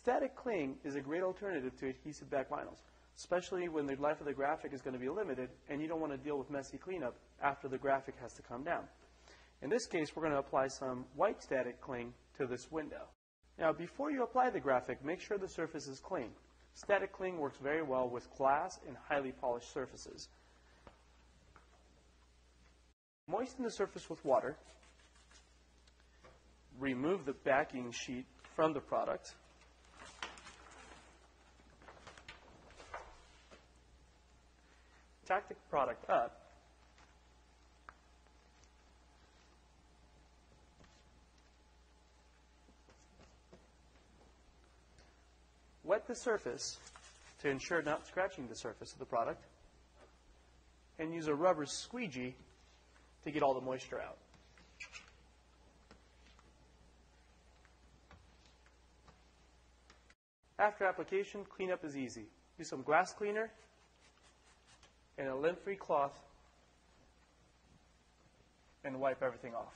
Static cling is a great alternative to adhesive back vinyls, especially when the life of the graphic is going to be limited and you don't want to deal with messy cleanup after the graphic has to come down. In this case, we're going to apply some white static cling to this window. Now, before you apply the graphic, make sure the surface is clean. Static cling works very well with glass and highly polished surfaces. Moisten the surface with water. Remove the backing sheet from the product. Tack the product up. Wet the surface to ensure not scratching the surface of the product. And use a rubber squeegee to get all the moisture out. After application, cleanup is easy. Use some glass cleaner and a lint-free cloth and wipe everything off.